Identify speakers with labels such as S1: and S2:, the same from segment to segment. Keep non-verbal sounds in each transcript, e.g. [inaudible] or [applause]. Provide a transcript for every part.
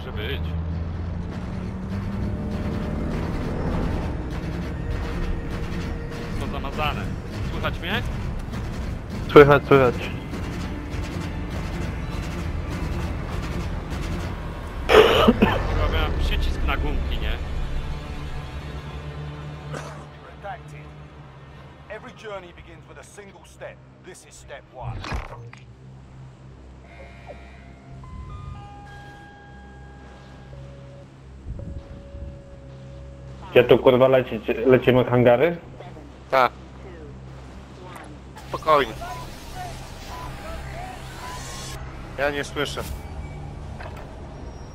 S1: może być. To zamazane. Słychać mnie?
S2: Słychać, słychać.
S1: Kurwa, miałem przycisk na gumki, nie?
S3: Redacted. Every journey begins with a single step. This is step one.
S2: Gdzie tu kurwa lecieć, lecimy hangary?
S4: Tak. Spokojnie. Ja nie słyszę.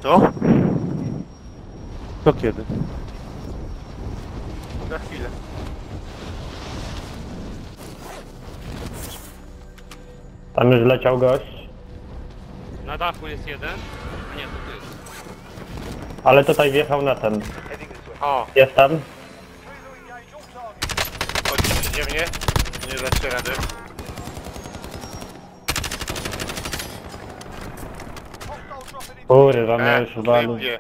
S4: To?
S2: To kiedy?
S4: Na chwilę.
S2: Tam już leciał gość,
S1: Na dachu jest jeden. A nie, to ty.
S2: ale tutaj wjechał na ten.
S4: O,
S2: Jest tam?
S4: chodź idzie mnie. Nie dacie rady.
S2: Kurwa, miał
S4: E,
S2: już
S4: wyjdzie.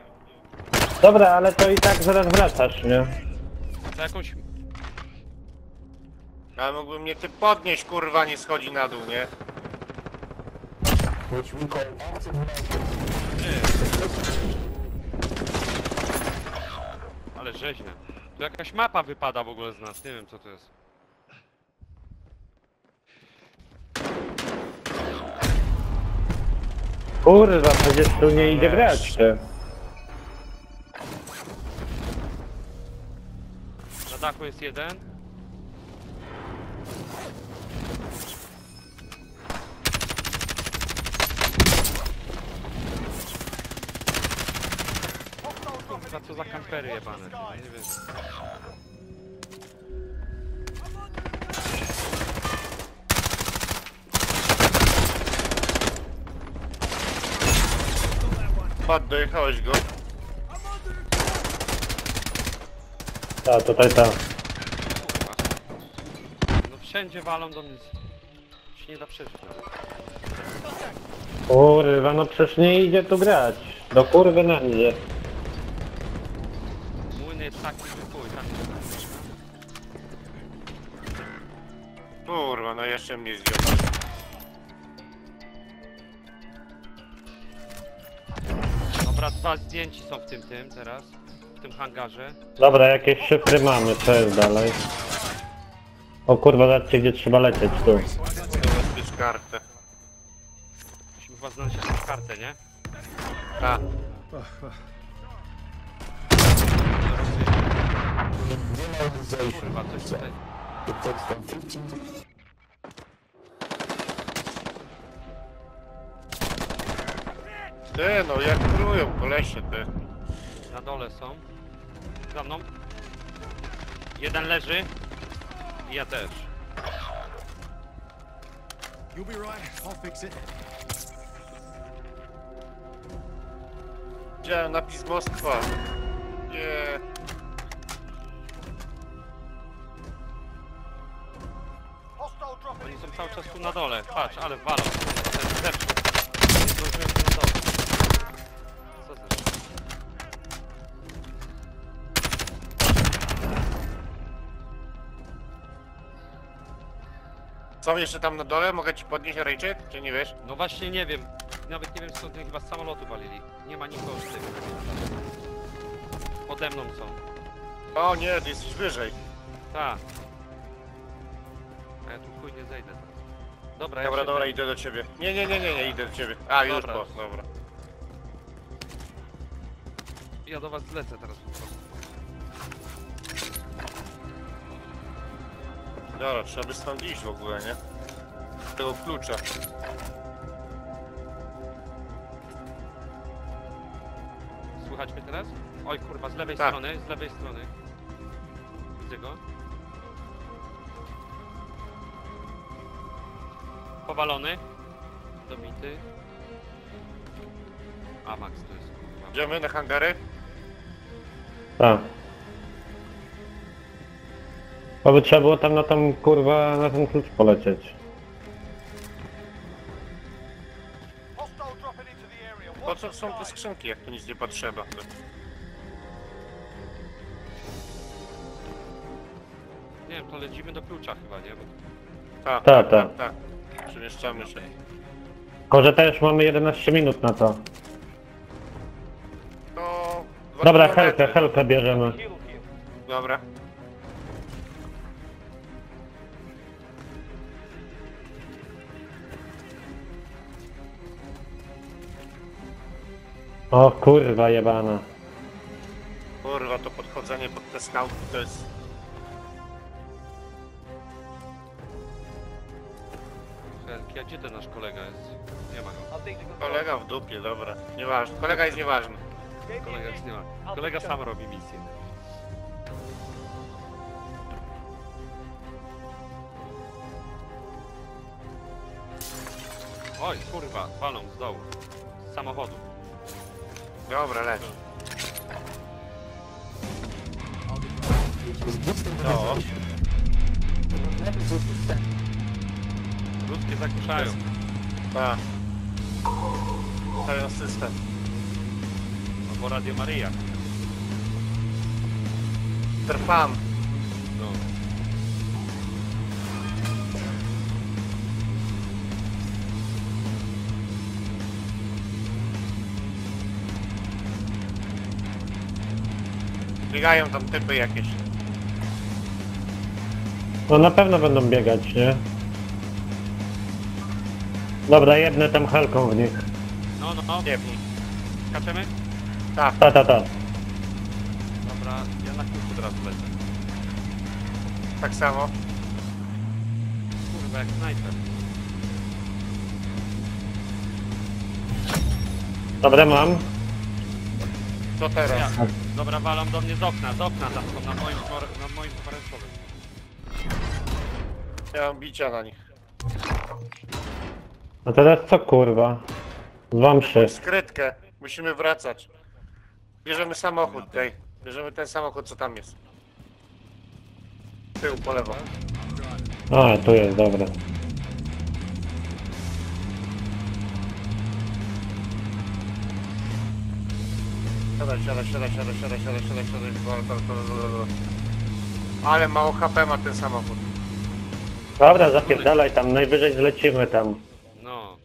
S2: Dobra, ale to i tak zaraz wracasz, nie?
S1: To jakąś...
S4: Ale mógłby mnie ty podnieść, kurwa, nie schodzi na dół, nie?
S1: Ale rzeźnia. Tu jakaś mapa wypada w ogóle z nas, nie wiem co to jest.
S2: Kurwa, przecież tu nie idzie grać. Ty.
S1: Na dachu jest jeden. Kurwa, co za kampery jebane, ty, nie wiem.
S4: Padł, dojechałeś go.
S2: Ta, tutaj ta.
S1: No wszędzie walą do mnie. Się nie da przeżyć nawet.
S2: Kurwa, no przecież nie idzie tu grać. Do kurwy na idzie.
S4: No jeszcze mnie zdjął.
S1: Dobra, dwa zdjęci są w tym tym teraz. W tym hangarze.
S2: Dobra, jakieś szyfry mamy, co jest dalej? O kurwa, zobaczcie gdzie trzeba lecieć tu.
S4: Zabezpiecz kartę.
S1: Musimy chyba znaleźć jakąś kartę, nie?
S4: Tak.
S1: Kurwa, coś tutaj.
S4: Ty, no jak krują kolesie, ty.
S1: Na dole są. Za mną. Jeden leży. I ja też.
S3: You'll be right. I'll fix it.
S4: Widziałem napis Moskwa. Nie.
S3: Dropping
S1: Oni są cały czas tu na dole. Patrz, ale walą. Zepsuł.
S4: Są jeszcze tam na dole? Mogę ci podnieść rejczyk? Czy nie wiesz?
S1: No właśnie nie wiem. Nawet nie wiem skąd chyba z samolotu walili. Nie ma nikogo z tym. Pode mną są.
S4: O nie, ty jesteś wyżej.
S1: Tak. A ja tu chuj nie zejdę teraz. Dobra, ja
S4: Dobra,
S1: się
S4: dobra, idę do ciebie. Nie, nie, nie, nie, nie, idę do ciebie. A, już
S1: Dobra.
S4: po, dobra.
S1: Ja do was zlecę teraz po prostu.
S4: Dobra, trzeba by stąd iść w ogóle, nie? Tego klucza.
S1: Słychać mnie teraz? Oj kurwa, z lewej
S4: Tak.
S1: strony, z lewej strony. Widzę go. Powalony. Dobity. A Max to jest kurwa.
S4: Idziemy na hangary?
S2: Tak. Bo by trzeba było tam na tą kurwa, na ten klucz polecieć.
S4: Po co są te skrzynki, jak tu nic nie potrzeba?
S1: Nie wiem, to lecimy do klucza chyba, nie? Bo...
S4: Tak,
S2: Ta,
S4: tak,
S2: ta.
S4: tak, tak. Przemieszczamy się.
S2: Tylko, że też mamy 11 minut na to.
S4: To...
S2: Dobra, helkę, helkę bierzemy.
S4: Dobra.
S2: O kurwa jebana.
S4: Kurwa, to podchodzenie pod te skałki to jest...
S1: Helki, a gdzie ten nasz kolega jest? Nie ma go.
S4: Kolega w dupie, dobra. Nieważne. Kolega jest nieważny.
S1: Kolega już nie ma. Kolega sam robi misję. Oj, kurwa, walą z dołu. Z samochodu.
S4: Dobra, leć. No,
S1: Ludzkie zakuszają.
S4: tak. Cały system.
S1: No bo Radio Maryja.
S4: Trwam.
S1: No.
S4: Biegają tam typy jakieś.
S2: No na pewno będą biegać, nie? Dobra, jedne tam helką w nich.
S1: No, no, no.
S4: Pnij.
S1: Skaczemy?
S4: Tak.
S2: Ta, ta, ta.
S1: Dobra, ja na kluczu teraz lecę.
S4: Tak samo.
S1: Kurwa, jak snajper.
S2: Dobra, mam.
S4: Co teraz?
S1: Ja. Dobra, walą do mnie z okna, z okna tam są, na moim, por- na moim pomarańczowym.
S4: Ja mam bicia na nich.
S2: A teraz co kurwa? Dwa mszy.
S4: Skrytkę. Musimy wracać. Bierzemy samochód tej. Bierzemy ten samochód, co tam jest. Tył po lewo.
S2: A, tu jest, dobra.
S4: Siadaj, siadaj, siadaj, siadaj, siadaj, siadaj, siadaj, siadaj. Ale mało HP ma ten samochód.
S2: Dobra, zapierdalaj tam, najwyżej zlecimy tam.
S1: No.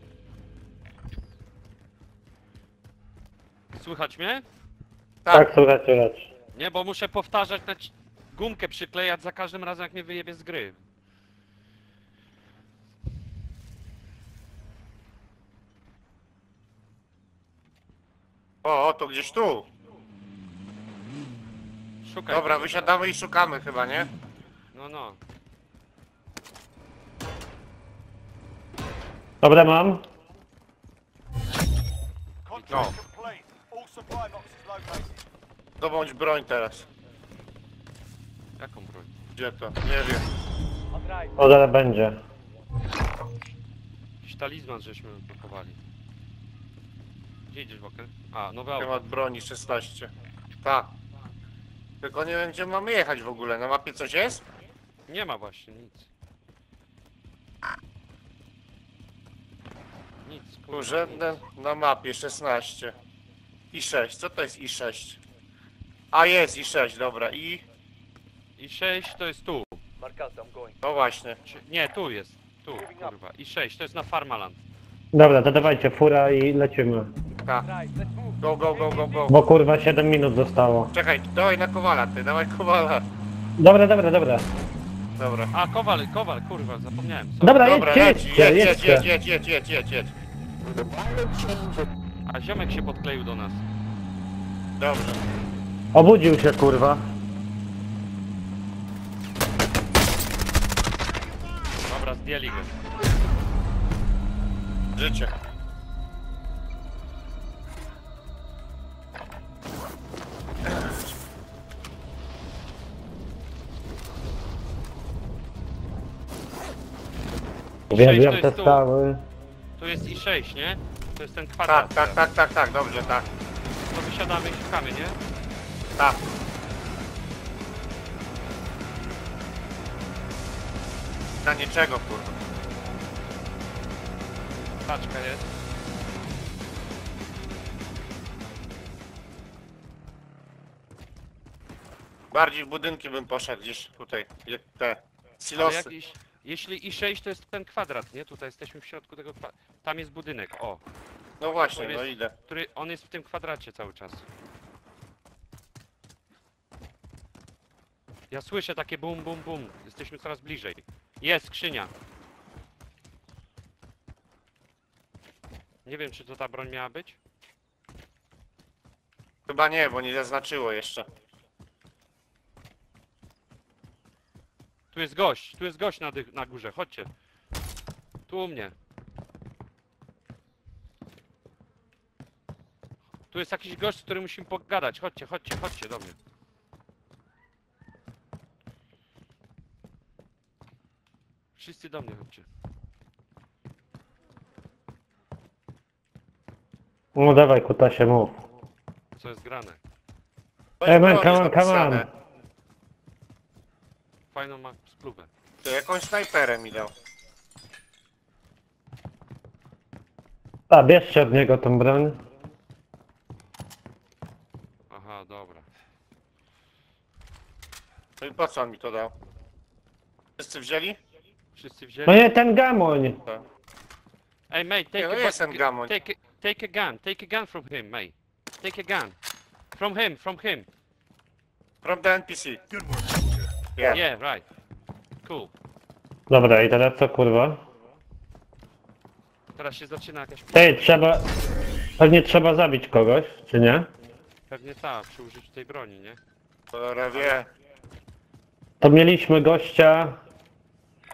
S1: Słychać mnie?
S2: Tak, słuchaj, słuchaj.
S1: Nie, bo muszę powtarzać, na ci- gumkę przyklejać za każdym razem, jak mnie wyjebie z gry.
S4: O, o, to gdzieś tu.
S1: Szukaj.
S4: Dobra,
S1: go.
S4: wysiadamy i szukamy chyba, nie?
S1: No, no.
S2: Dobra, mam.
S4: No. Dobądź broń teraz.
S1: Jaką broń?
S4: Gdzie to? Nie wiem.
S2: O, zaraz będzie.
S1: Jakiś talizman żeśmy blokowali. Gdzie idziesz okno? A, nowe
S4: Temat
S1: auto.
S4: broni 16. Tak. Tylko nie wiem, gdzie mamy jechać w ogóle. Na mapie coś jest?
S1: Nie ma właśnie, nic. Nic, kurwa, nic.
S4: na mapie 16. I 6. Co to jest i 6? A jest i 6, dobra. I.
S1: I 6 to jest tu.
S4: No właśnie.
S1: Czy- Nie, tu jest. Tu, kurwa. I 6 to jest na Farmaland.
S2: Dobra, to dawajcie fura i lecimy.
S4: Go, go, go, go, go.
S2: Bo kurwa 7 minut zostało.
S4: Czekaj, dawaj na kowala, ty, dawaj kowala.
S2: Dobra, dobra, dobra.
S4: Dobra.
S1: A, Kowal, Kowal, kurwa, zapomniałem. Sorry.
S2: Dobra,
S4: Dobra,
S2: jedźcie,
S4: leci,
S2: jedźcie,
S4: jedź, jedź, jedź,
S2: jedźcie.
S4: jedź, jedź, jedź, jedź, jedź.
S1: A ziomek się podkleił do nas.
S4: Dobrze.
S2: Obudził się kurwa.
S1: Dobra, zdjęli go.
S4: Życie.
S1: Sześć to
S2: te
S1: jest tu.
S2: skały.
S1: Tu jest i 6, nie? To jest ten kwadrat.
S4: Tak, tak, tak, tak, tak, dobrze, tak.
S1: To wysiadamy i szukamy, nie?
S4: Tak. Na niczego, kurwa
S1: paczka jest.
S4: Bardziej w budynki bym poszedł niż tutaj, te silosy.
S1: jeśli i 6 to jest ten kwadrat, nie? Tutaj jesteśmy w środku tego. Tam jest budynek, o,
S4: No właśnie, no idę.
S1: który on jest w tym kwadracie cały czas. Ja słyszę takie bum bum bum. Jesteśmy coraz bliżej. Jest skrzynia. Nie wiem, czy to ta broń miała być.
S4: Chyba nie, bo nie zaznaczyło jeszcze.
S1: Tu jest gość, tu jest gość na, na górze, chodźcie. Tu u mnie. Tu jest jakiś gość, z którym musimy pogadać. Chodźcie, chodźcie, chodźcie do mnie. Wszyscy do mnie chodźcie.
S2: No dawaj, kutasie, mów.
S1: Co jest grane?
S2: Ej, man, come on, come on.
S1: Fajną ma spluwę.
S4: To jakąś snajperem mi dał.
S2: A, bierzcie od niego tą broń.
S1: Aha, dobra.
S4: No i po co on mi to dał? Wszyscy wzięli?
S1: Wszyscy
S2: No
S1: wzięli?
S2: nie, ten gamoń.
S1: Hey mate, take
S4: Nie, no
S1: a
S4: jest
S1: bu-
S4: ten gamoń.
S1: Take a, take a gun, take a gun from him, mate. Take a gun. From him, from him.
S4: From the NPC. Yeah.
S1: Yeah, right. Cool.
S2: Dobra, i teraz co, kurwa?
S1: Teraz się zaczyna jakaś...
S2: Ej, trzeba... Pewnie trzeba zabić kogoś, czy nie?
S1: Pewnie ta, przy użyciu tej broni, nie?
S4: Cholera wie.
S2: To mieliśmy gościa...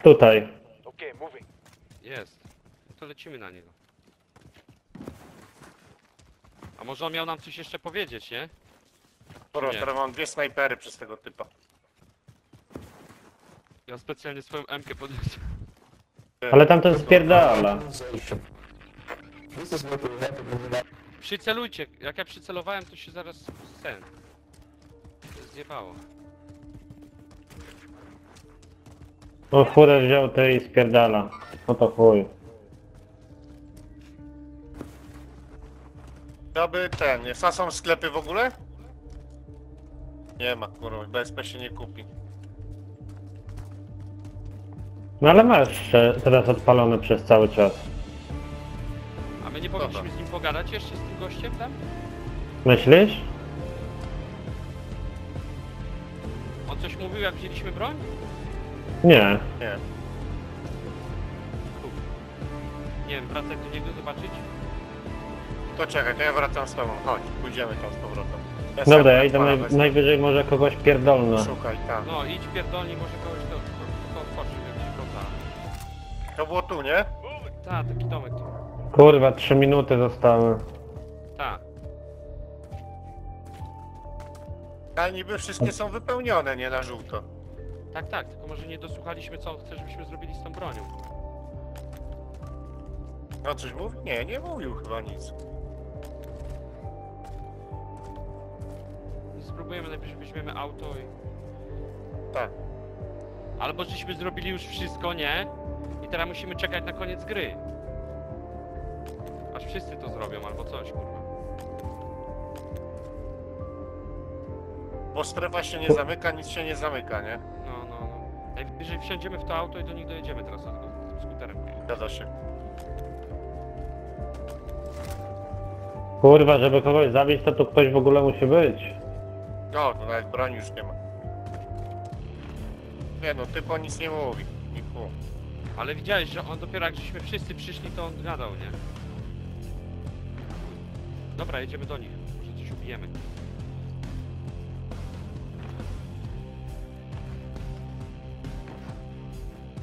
S2: Tutaj.
S3: Okay, moving.
S1: Jest. To lecimy na niego. A może on miał nam coś jeszcze powiedzieć, nie?
S4: Dobra,
S1: Nie.
S4: teraz mam dwie snajpery przez tego typa.
S1: Ja specjalnie swoją M-kę podniosłem.
S2: Ale tamten spierdala.
S1: Przycelujcie. Jak ja przycelowałem, to się zaraz ten... Zjebało.
S2: On furę wziął tej i spierdala. No to chuj.
S4: To by ten, jest- a są sklepy w ogóle? Nie ma, kurwa, BSP się nie kupi.
S2: No ale masz jeszcze teraz odpalone przez cały czas.
S1: A my nie powinniśmy z nim pogadać jeszcze z tym gościem tam?
S2: Myślisz?
S1: On coś mówił jak wzięliśmy broń?
S2: Nie.
S4: Nie.
S1: Nie wiem, wracać do niego zobaczyć?
S4: To czekaj, to ja wracam z tobą. Chodź, pójdziemy tam z powrotem. Ja
S2: Dobra, ja idę naj, najwyżej może kogoś pierdolnę.
S4: Szukaj, tam.
S1: No idź pierdolni, może kogoś to, to, to otworzy, jak się kota.
S4: To było tu, nie?
S1: Ta, taki domek tu.
S2: Kurwa, trzy minuty zostały.
S1: Ta.
S4: Ale niby wszystkie są wypełnione, nie na żółto.
S1: Tak, tak, tylko może nie dosłuchaliśmy co on chce, żebyśmy zrobili z tą bronią.
S4: No coś mówi? Nie, nie mówił chyba nic.
S1: Spróbujemy najpierw weźmiemy auto i...
S4: Tak.
S1: Albo żeśmy zrobili już wszystko, nie? I teraz musimy czekać na koniec gry. Aż wszyscy to zrobią, albo coś, kurwa.
S4: Bo strefa się nie zamyka, nic się nie zamyka, nie?
S1: No, no, no. Najwyżej wsiądziemy w to auto i do nich dojedziemy teraz z z skuterem.
S4: Zgadza się.
S2: Kurwa, żeby kogoś zabić, to tu ktoś w ogóle musi być.
S4: No, nawet broni już nie ma. Nie no, typo nic nie mówi. Niku.
S1: Ale widziałeś, że on dopiero jak żeśmy wszyscy przyszli, to on gadał, nie? Dobra, jedziemy do nich. Może coś ubijemy.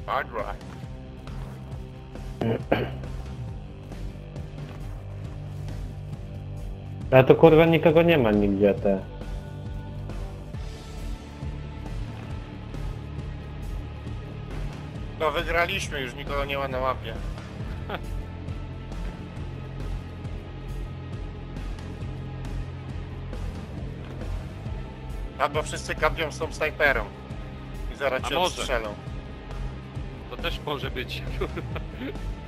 S4: Hard right.
S2: Ale to kurwa nikogo nie ma nigdzie te.
S4: Wygraliśmy, już nikogo nie ma na mapie. [laughs] Albo wszyscy kapią z tą snajperą. I zaraz
S1: A
S4: cię
S1: może.
S4: odstrzelą.
S1: To też może być. [laughs]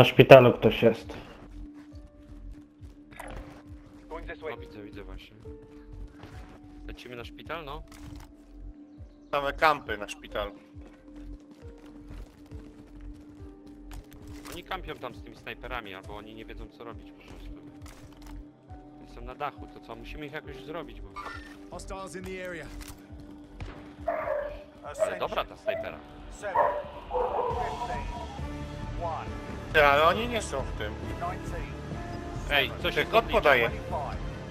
S2: Na szpitalu ktoś jest.
S3: Going this
S1: No widzę, widzę właśnie. Lecimy na szpital, no?
S4: Same kampy na szpitalu.
S1: Oni kampią tam z tymi snajperami, albo oni nie wiedzą co robić po prostu. Oni Są na dachu, to co? Musimy ich jakoś zrobić, bo...
S5: Hostiles in the area.
S1: Ale dobra ta snajpera.
S3: Seven. Fifteen. One.
S4: Ty, ale oni nie są w tym.
S1: Ej, coś
S4: Ty,
S1: jest
S4: kod
S1: odlicza.
S4: podaje.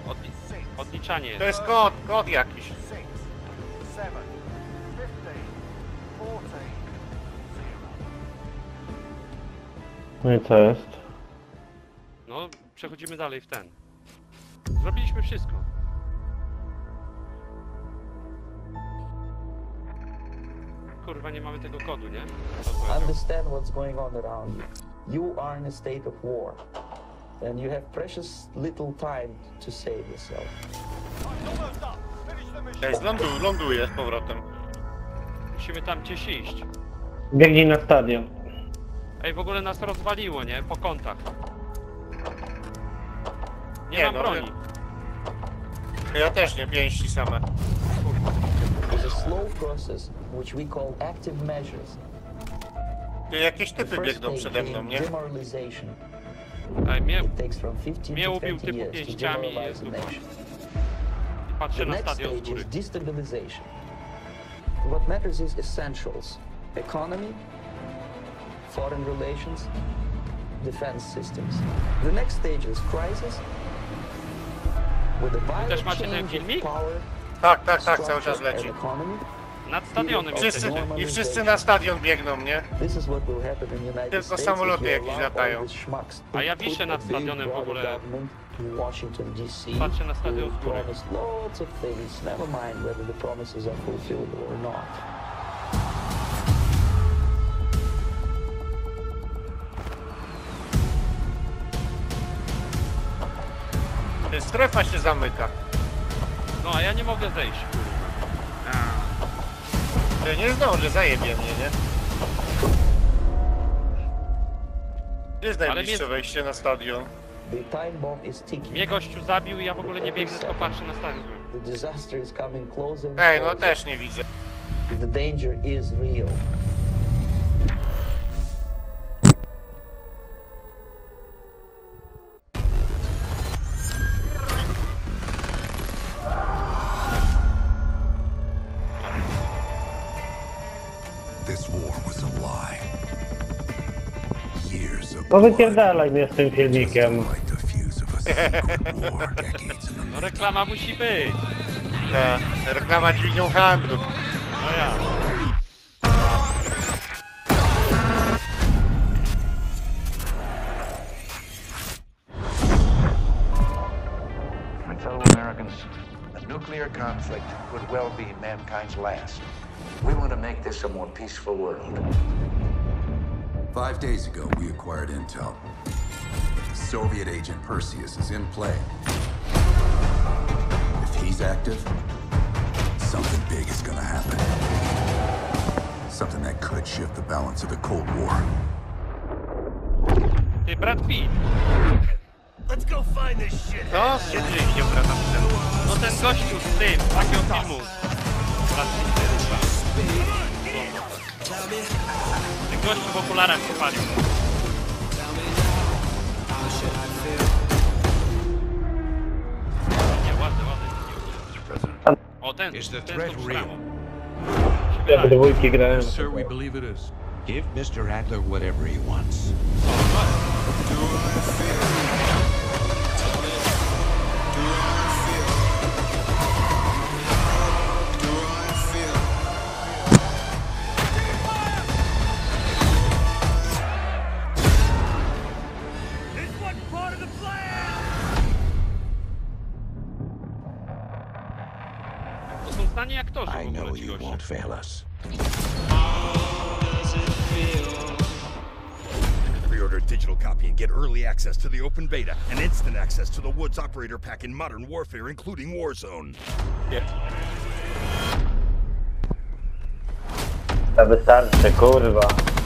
S1: Odli odliczanie
S4: To
S1: jest.
S4: kod, kod jakiś.
S2: No i co jest?
S1: No, przechodzimy dalej w ten. Zrobiliśmy wszystko. Kurwa, nie mamy tego kodu, nie?
S6: Understand what's going on around you. You are in a state of war, and you have precious little time to save yourself.
S4: Ej, ląduj, ląduje z powrotem.
S1: Musimy tam gdzieś iść.
S2: Biegnij na stadion.
S1: Ej, w ogóle nas rozwaliło, nie? Po kątach. Nie,
S4: Nie,
S1: mam
S4: no,
S1: broni.
S4: Ja też nie, pięści same.
S6: It's a slow process which we call active measures.
S4: Ty, jakieś
S6: The
S4: typy
S6: first
S4: biegną
S6: stage
S4: przede mną, nie?
S6: demoralization.
S1: Ej, mnie
S6: It takes from 15
S1: Mnie
S6: to
S1: ubił
S6: 20
S1: typu
S6: years to
S1: pięściami i
S6: demoralize
S1: jest
S6: a
S1: dupa.
S6: nation.
S1: patrzę
S6: The
S1: na
S6: next
S1: stadion z
S6: stage
S1: góry.
S6: is destabilization. What matters is essentials. Economy, foreign relations, defense systems. The next stage is crisis. With a violent change of power,
S4: Tak, tak, tak, cały czas
S6: structure
S4: leci.
S1: Nad stadionem
S4: Wszyscy,
S1: jesteśmy.
S4: I wszyscy na stadion biegną, nie? Tylko samoloty jakieś latają.
S1: A ja wiszę nad stadionem w ogóle.
S6: Washington D.C.
S1: Patrzę na stadion z góry.
S6: promise lots of things, never mind whether the promises are fulfilled or not.
S4: Ty, Strefa się zamyka.
S1: No, a ja nie mogę zejść.
S4: Ty, nie zdąży, zajebie mnie, nie? Gdzie jest najbliższe
S1: mnie-
S4: wejście na stadion?
S6: The time bomb is ticking.
S1: Mnie gościu zabił i ja w ogóle nie biegnę, tylko patrzę na stadion.
S6: The disaster is coming closer and
S4: Ej, no
S6: closer.
S4: też nie widzę.
S6: The danger is real.
S5: This war was a lie. Years of
S2: No wypierdalaj mnie z tym filmikiem.
S5: like the fuse of a secret [laughs] war decades
S1: No reklama musi być.
S4: Ta, reklama dźwignią handlu.
S1: No ja.
S7: My fellow Americans, a nuclear conflict could well be mankind's last. We want to make this a more peaceful world.
S5: Five days ago, we acquired intel. Soviet agent Perseus is in play. If he's active, something big is gonna happen. Something that could shift the balance of the Cold War.
S1: Ty, Brad Pitt.
S4: Let's No, gdzie ty się wracam ten?
S1: No ten gościu z tym, z takiego filmu. Brad Pitt, chyba. Ten gościu w okularach się palił. Nie, ładny, ładny. O, ten,
S8: Is the
S1: ten
S8: threat real?
S1: szramą.
S2: Ja w dwójki grałem.
S8: Sir, we believe it is. Give Mr. Adler whatever he wants.
S1: To
S8: know you won't fail us.
S5: Pre-order
S9: digital copy and get early access to the open beta and instant access to the Woods operator pack in Modern Warfare, including Warzone.
S2: To wystarczy, kurwa.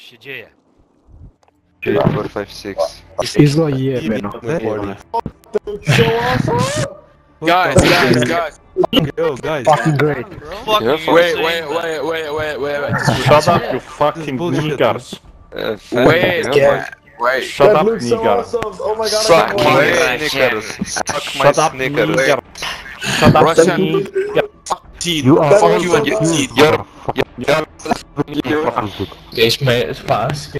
S1: Coś się dzieje.
S10: Guys, guys, guys.
S8: Yo, guys.
S10: Fucking great. Wait, wait, wait, wait, wait, wait, uh, wait.
S8: Shut up, you fucking niggers.
S10: Wait, wait.
S8: Shut up, nigger.
S6: Oh my god,
S10: Suck my
S7: Snickers.
S8: Shut up, nigger.
S2: Shut up,
S10: Russian-
S2: nigger.
S8: You
S10: are fuck you and your Ja,
S8: das ist
S6: ein Video. Ja, ich meine, es Spaß.